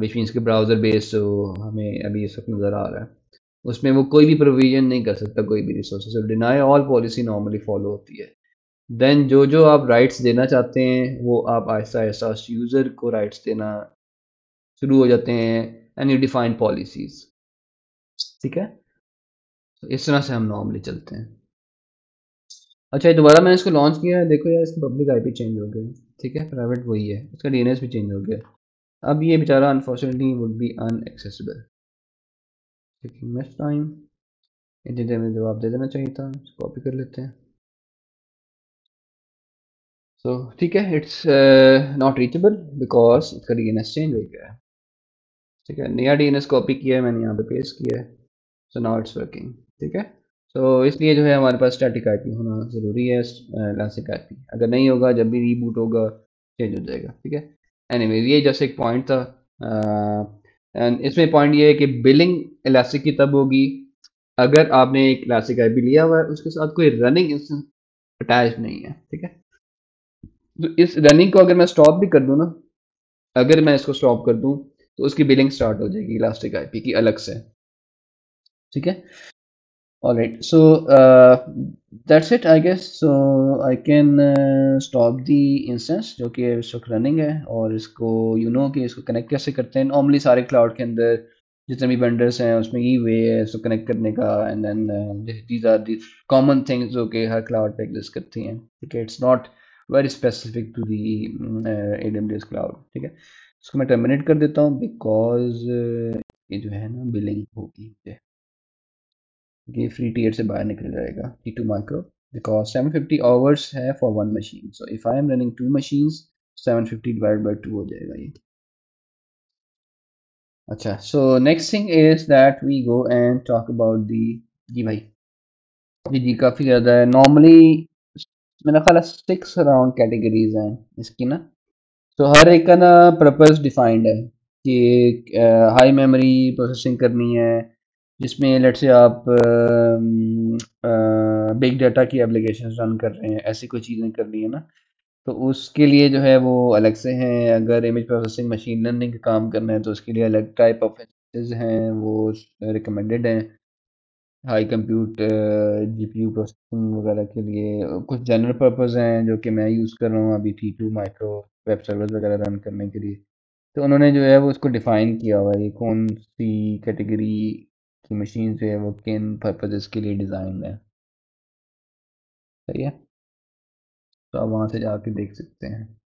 विच मीन्स के ब्राउज़र बेस्ड हमें अभी ये सब नज़र आ रहा है। उसमें वो कोई भी प्रोविज़न नहीं कर सकता, कोई भी resource deny all policy normally follow होती है। देन जो जो आप राइट्स देना चाहते हैं, वो आप आहिस्ता आहिस्ता उस यूज़र को राइट्स देना शुरू हो जाते हैं एंड यू डिफाइन पॉलिसीज़ ठीक है? तो इस तरह से हम नॉर्मली चलते हैं। अच्छा दोबारा मैंने इसको लॉन्च किया है। देखो यार, इसकी पब्लिक आईपी चेंज हो गई। ठीक है? प्राइवेट वही है। इसका डीएनएस भी चेंज हो गया। अब ये बेचारा unfortunately would be unaccessible much time देर में जवाब दे देना चाहिए था कॉपी कर लेते हैं। सो ठीक है इट्स नॉट रीचेबल बिकॉज़ इसका डी एन एस चेंज हो गया है। ठीक है नया डी एन एस कॉपी किया है मैंने यहाँ पे पेस्ट किया है। सो नाउ इट्स वर्किंग ठीक है? सो so, इसलिए जो है हमारे पास स्टैटिक आईपी होना ज़रूरी है इलास्टिक आईपी अगर नहीं होगा जब भी रीबूट होगा चेंज हो जाएगा ठीक है? एनीवे ये जैसे एक पॉइंट था। एंड इसमें पॉइंट ये है कि बिलिंग इलास्टिक की तब होगी अगर आपने एक इलास्टिक आईपी लिया हुआ है उसके साथ कोई रनिंग इंस्टेंस अटैच नहीं है ठीक है? तो इस रनिंग को अगर मैं स्टॉप भी कर दूँ ना अगर मैं इसको स्टॉप कर दूँ तो उसकी बिलिंग स्टार्ट हो जाएगी इलास्टिक आईपी की अलग से। ठीक है? Alright so uh, that's it I guess. So I can uh, stop instance जो कि इस वक्त रनिंग है और इसको यू नो कि इसको कनेक्ट कैसे करते हैं? नॉर्मली सारे क्लाउड के अंदर जितने भी वेंडर्स हैं उसमें यही वे है इसको कनेक्ट करने का and then these are the common things जो कि हर क्लाउड पे एग्जिस्ट करती हैं। ठीक है? It's not very specific to the A W S cloud ठीक है? इसको मैं टर्मिनेट कर देता हूँ बिकॉज़ uh, ये जो है ना बिलिंग होगी ये फ्री टीयर से बाहर निकल जाएगा T two micro because 750 hours है for one machine so if I am running two machines 750 divide by two हो जाएगा ये। अच्छा so next thing is that we go and talk about the जी भाई जी जी काफ़ी ज़्यादा है। नॉर्मली मेरा ख्याल सिक्स अराउंड कैटेगरीज हैं इसकी ना। तो हर एक का ना पर्पस डिफाइंड है कि हाई मेमोरी प्रोसेसिंग करनी है, जिसमें लेट से आप बिग डाटा की एप्लीकेशन रन कर रहे हैं, ऐसी कोई चीज़ें करनी है ना। तो उसके लिए जो है वो अलग से हैं। अगर इमेज प्रोसेसिंग मशीन लर्निंग का काम करना है तो उसके लिए अलग टाइप ऑफ़ हैं, वो रिकमेंडेड हैं। हाई कंप्यूट जीपीयू प्रोसेसिंग वगैरह के लिए, कुछ जनरल पर्पस हैं जो कि मैं यूज़ कर रहा हूँ अभी T two micro web server वगैरह रन करने के लिए। तो उन्होंने जो है वो उसको डिफ़ाइन किया हुआ है कौन सी कैटेगरी की मशीन जो है वो किन पर्पजेस के लिए डिज़ाइन है। सही है? तो आप वहाँ से जाके देख सकते हैं।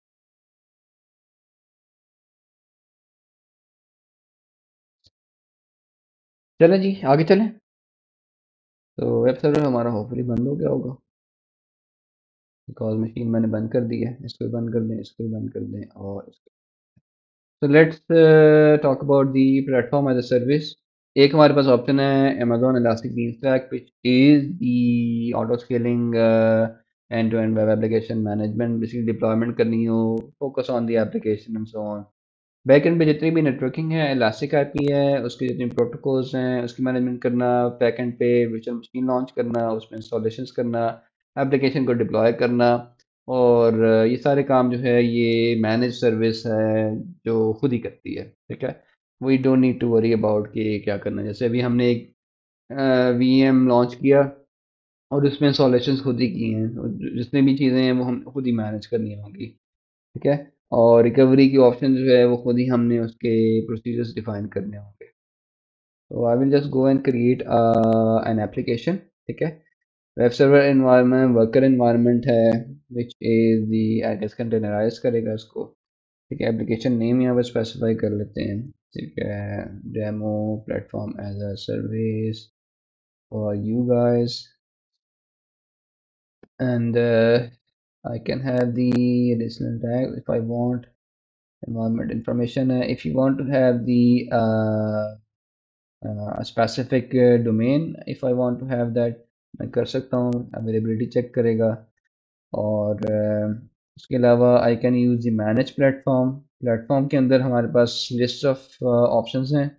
चले जी, आगे चलें। तो वेब सर्वर हमारा होपफुली बंद हो गया होगा। बिकॉज़ मशीन मैंने बंद कर दी है, इसको बंद कर दें, इसको बंद कर दें और इसको तो let's talk about the platform as a service एक हमारे पास ऑप्शन है Amazon Elastic Beanstalk which is the auto scaling end to end web application management basically deployment करनी हो focus on the application and so on back end पे जितनी भी networking है इलास्टिक आईपी है, उसके जितने प्रोटोकॉल्स हैं, उसकी मैनेजमेंट करना बैक एंड पे वर्चुअल मशीन लॉन्च करना, उसमें इंस्टॉलेशन करना एप्लीकेशन को डिप्लॉय करना, और ये सारे काम जो है, ये मैनेज सर्विस है, जो खुद ही करती है, ठीक है? We don't need to worry about कि क्या करना जैसे अभी हमने एक वी एम लॉन्च किया, और उसमें इंस्टॉलेशन खुद ही की हैं जितनी भी चीज़ें हैं, वो हम खुद ही मैनेज करनी होंगी, ठीक है? और रिकवरी की ऑप्शन जो है वो खुद ही हमने उसके प्रोसीजर्स डिफाइन करने होंगे। तो I will just go and create an application ठीक है? Web server environment worker environment है which is the I containerise करेगा इसको ठीक है? एप्लीकेशन नेम यहाँ पर स्पेसिफाई कर लेते हैं। ठीक है? Demo platform as a service for you guys and I can have the additional tag if I want environment information. Uh, if you want to have the uh, uh, specific uh, domain if I want to have that मैं कर सकता हूँ availability check करेगा। और uh, उसके अलावा I can use the manage platform platform के अंदर हमारे पास लिस्ट ऑफ़ ऑप्शंस हैं।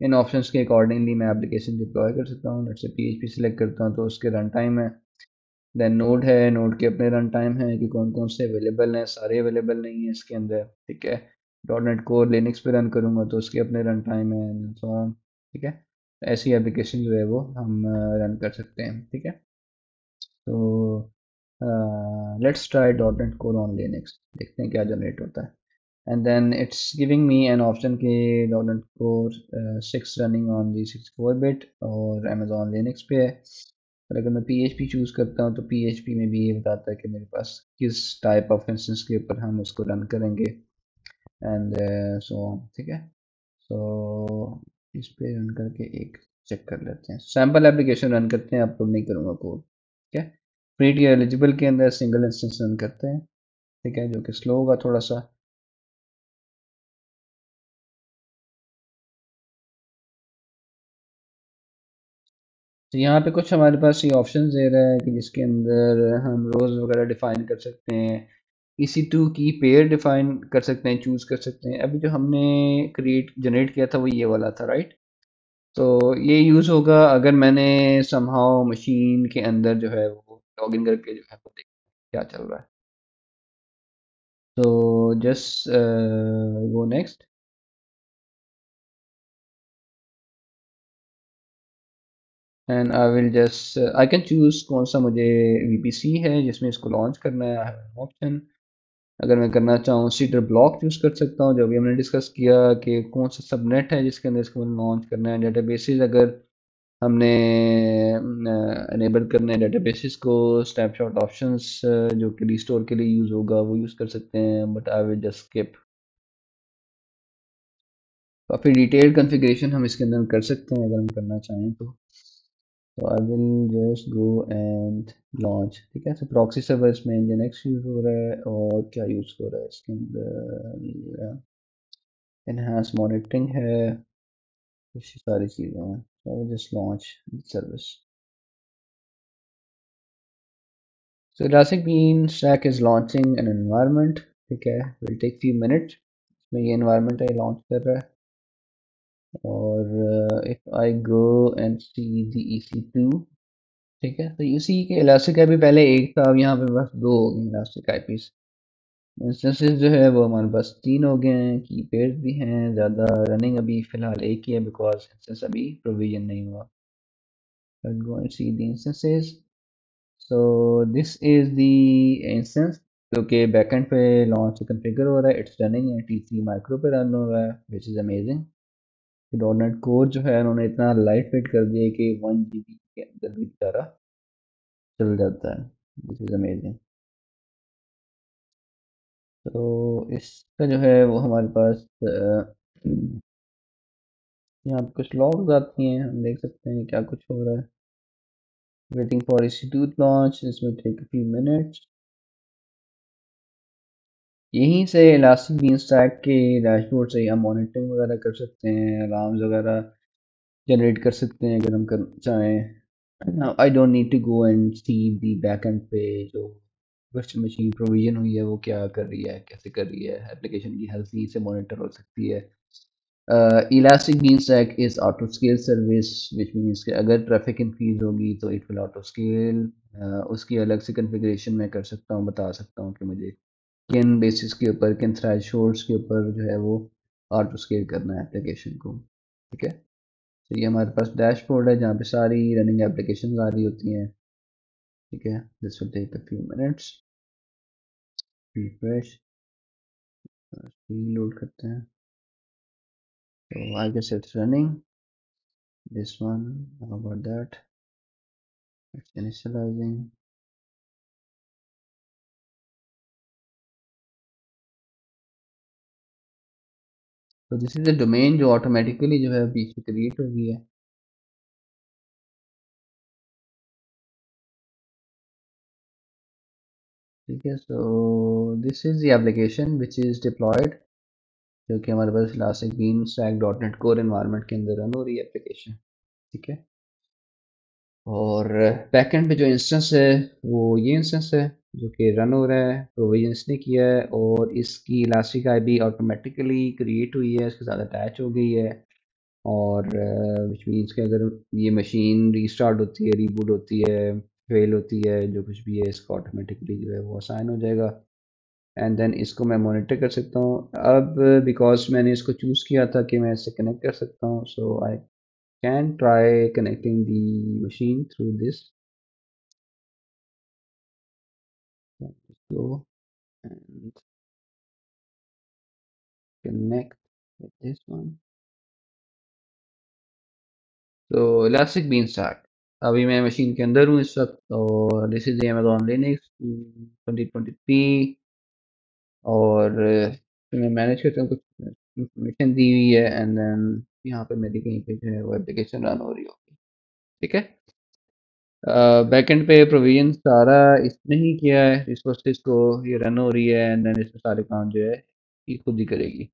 इन ऑप्शंस के अकॉर्डिंगली मैं एप्लीकेशन डिप्लॉय कर सकता हूँ। लेट्स से पीएचपी सिलेक्ट करता हूँ तो उसके रन टाइम है। देन नोड है नोड के अपने रन टाइम है कि कौन कौन से अवेलेबल हैं, सारे अवेलेबल नहीं है इसके अंदर, ठीक है? डॉट नेट कोर लिनक्स पे रन करूँगा तो उसके अपने रन टाइम है सो ठीक है? ऐसी एप्लीकेशन जो है वो हम रन कर सकते हैं, ठीक है? तो let's try dot net core on Linux देखते हैं क्या जनरेट होता है। And then it's giving me an option के. Dot core six running on the six four bit और अमेजोन लिनक्स पे है। और अगर मैं पी चूज़ करता हूँ तो पी में भी ये बताता है कि मेरे पास किस टाइप ऑफ़ इंस्टेंस के ऊपर हम उसको रन करेंगे। एंड सो ठीक है? सो इस पे रन करके एक चेक कर लेते हैं। सैंपल एप्लीकेशन रन करते हैं अपलोड नहीं करूँगा कोड ठीक है? फ्री टी एलिजिबल के अंदर सिंगल इंस्टेंस रन करते हैं, ठीक है? जो कि स्लो होगा थोड़ा सा। तो यहाँ पे कुछ हमारे पास ये ऑप्शन दे रहा है कि जिसके अंदर हम रोज़ वगैरह डिफ़ाइन कर सकते हैं, इसी टू की पेयर डिफ़ाइन कर सकते हैं चूज़ कर सकते हैं। अभी जो हमने क्रिएट जनरेट किया था वो ये वाला था राइट तो ये यूज़ होगा अगर मैंने समहाउ मशीन के अंदर जो है वो लॉगिन करके जो है वो देख क्या चल रहा है। तो just go next and I will just I can choose कौन सा मुझे VPC है जिसमें इसको लॉन्च करना है। ऑप्शन अगर मैं करना चाहूँ सीटर ब्लॉक चूज़ कर सकता हूँ, जो भी हमने डिस्कस किया कि कौन सा सबनेट है जिसके अंदर इसको लॉन्च करना है। डेटाबेसेस अगर हमने अनेबल करने हैं डेटाबेसेस को स्नैपशॉट ऑप्शंस जो कि रिस्टोर के लिए यूज़ होगा, वो यूज़ कर सकते हैं but I will just skip काफ़ी डिटेल कॉन्फ़िगरेशन हम इसके अंदर कर सकते हैं, अगर हम करना चाहें तो। तो I will just go and launch ठीक है? तो प्रॉक्सी सर्वर इसमें एक्स यूज़ हो रहा है और क्या यूज़ हो रहा है इसके अंदर? इनहांस मॉनिटरिंग है। सारी चीज़ें हैं। तो just launch service So Elastic Bean Stack is launching an environment. ठीक है? Will take few minutes. इसमें ये environment है लॉन्च कर रहा है। और if I go and see the E C two ठीक है? तो यू सी के इलास्टिक आई पहले एक था, अब यहाँ पे बस दो हो गए इलास्टिक आई पीस इंस्टेंसेस जो है वो हमारे पास तीन हो गए हैं की पेड भी हैं, ज़्यादा रनिंग अभी फ़िलहाल एक ही है बिकॉज़ इंस्टेंस अभी प्रोविज़न नहीं हुआ। Go and see the instances so, this is the instance जो कि बैकेंड पे लॉन्च कन्फिगर हो रहा है इट्स रनिंग है टी थ्री माइक्रो पे रन हो रहा है which is amazing dot net core जो है उन्होंने इतना लाइट वेट कर दिया कि वन जी बी के अंदर भी बेचारा चल जाता है दिस इज़ अमेजिंग तो इसका जो है वो हमारे पास यहाँ कुछ लॉग्स आती हैं, हम देख सकते हैं क्या कुछ हो रहा है। वेटिंग फॉर इंस्टीट्यूट लॉन्च इसमें टेक फ्यू मिनट्स यहीं से इलास्टिक बीन स्टैक के डैशबोर्ड से हम मॉनिटरिंग वगैरह कर सकते हैं अलार्म्स वगैरह जनरेट कर सकते हैं, अगर हम कर, चाहें। I don't need to go and see the back end पे जो वर्चुअल मशीन प्रोविज़न हुई है, वो क्या कर रही है, कैसे कर रही है एप्लीकेशन की हेल्थ से मॉनिटर हो सकती है। Elastic Beanstalk is auto scale service which means कि अगर ट्रैफ़िक इंक्रीज होगी तो इट विल ऑटो स्केल उसकी अलग से कन्फिग्रेशन मैं कर सकता हूँ, बता सकता हूँ कि मुझे किन बेसिस के ऊपर, किन थ्रेश के ऊपर जो है वो ऑटो स्केल करना है एप्लीकेशन को, ठीक है? तो ये हमारे पास डैशबोर्ड है जहाँ पे सारी रनिंग एप्लीकेशन आ रही होती हैं, ठीक है? This will take a few minutes refresh load करते हैं। तो I guess it's running this one about that it's initialising तो दिस इज़ अ डोमेन जो ऑटोमेटिकली जो है बीच में क्रिएट हो गई है। ठीक है so this is the application which is deployed जो कि हमारे पास elastic beanstalk dot net core environment के अंदर रन हो रही है एप्लीकेशन ठीक है? और बैकएंड पे जो इंस्टेंस है, वो ये इंस्टेंस है, जो कि रन हो रहा है प्रोविज़न इसने किया है और इसकी इलास्टिक आई भी ऑटोमेटिकली क्रिएट हुई है, इसके साथ अटैच हो गई है और विच मीन्स कि अगर ये मशीन रीस्टार्ट होती है रीबूट होती है फेल होती है, जो कुछ भी है, इसका ऑटोमेटिकली जो है वो असाइन हो जाएगा। एंड देन इसको मैं मॉनिटर कर सकता हूँ। अब बिकॉज़ मैंने इसको चूज़ किया था कि मैं इससे कनेक्ट कर सकता हूँ so I can try connecting the machine through this go and connect with this one. तो इलास्टिक बीन स्टार्ट अभी मैं मशीन के अंदर हूँ इस वक्त, और this is Amazon Linux twenty twenty three और तो मैं मैनेज करता हूँ कुछ इंफॉर्मेशन दी हुई है एंड देन यहाँ पे मेरी कहीं पे जो है वो एप्लीकेशन रन हो रही होगी। ठीक है? बैकएंड पे प्रोविज़न सारा इसने ही किया है रिसोर्सेज को ये रन हो रही है एंड देन इसमें सारे काम जो है ये खुद ही करेगी।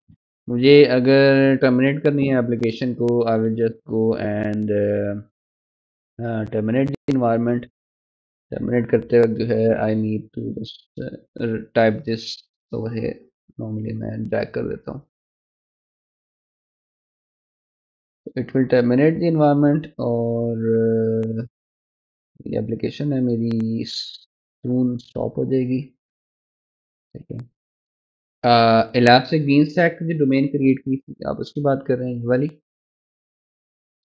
मुझे अगर टर्मिनेट करनी है एप्लीकेशन को I will just go and terminate environment terminate करते वक्त जो है I need to type this over here normally मैं ड्रैग कर देता हूँ। It will terminate the environment और ये एप्लीकेशन है मेरी सून स्टॉप हो जाएगी। ठीक है। इलास्टिक बीन स्टैक की जो डोमेन क्रिएट की थी। आप उसकी बात कर रहे हैं वाली।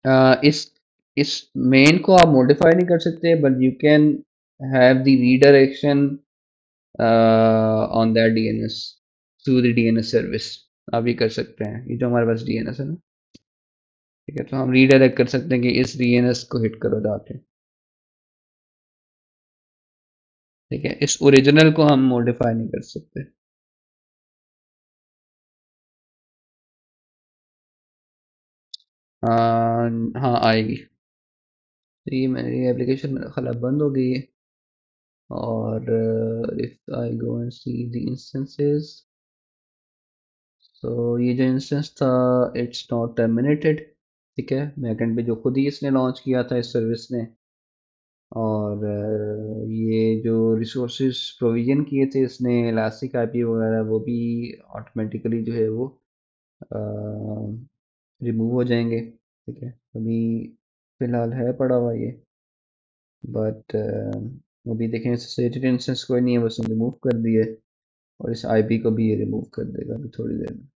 uh, इस इस मेन को आप मॉडिफाई नहीं कर सकते but you can have the redirection on that DNS through the DNS service आप ये कर सकते हैं। ये जो हमारे पास डीएनएस है ना ठीक है तो हम रीडायरेक्ट कर सकते हैं कि इस डीएनएस को हिट करो जाके। ठीक है इस ओरिजिनल को हम मॉडिफाई नहीं कर सकते। आ, हाँ आएगी। तो ये मेरी एप्लीकेशन मेरा ख्याल बंद हो गई है। और if I go and see the instances तो ये जो इंस्टेंस था इट्स नॉट टर्मिनेटेड ठीक है? बैकेंड पे जो खुद ही इसने लॉन्च किया था इस सर्विस ने। और ये जो रिसोर्सेज प्रोविज़न किए थे इसने इलास्टिक आईपी वगैरह, वो भी ऑटोमेटिकली जो है वो रिमूव हो जाएँगे। ठीक है? अभी फ़िलहाल है पड़ा हुआ ये। बट अभी देखें एसोसिएटेड इंस्टेंस कोई नहीं है, बस रिमूव कर दिए और इस आईपी को भी ये रिमूव कर देगा अभी थोड़ी देर में।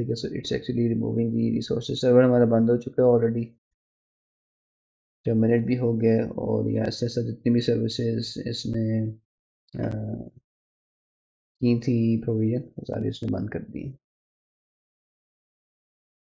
ठीक है so it's actually removing the resources server हमारा बंद हो चुका है ऑलरेडी टर्मिनेट भी हो गया और या ऐसे ऐसा जितनी भी सर्विसेज़ इसने की थी प्रोविज़न सारी उसने बंद कर दी